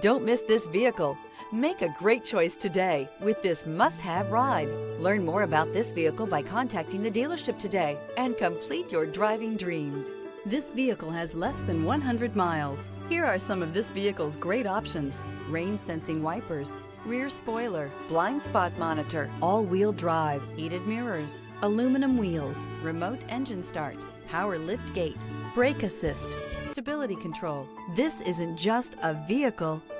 Don't miss this vehicle. Make a great choice today with this must-have ride. Learn more about this vehicle by contacting the dealership today and complete your driving dreams. This vehicle has less than 100 miles. Here are some of this vehicle's great options. Rain sensing wipers, rear spoiler, blind spot monitor, all-wheel drive, heated mirrors, aluminum wheels, remote engine start, power lift gate, brake assist, stability control. This isn't just a vehicle,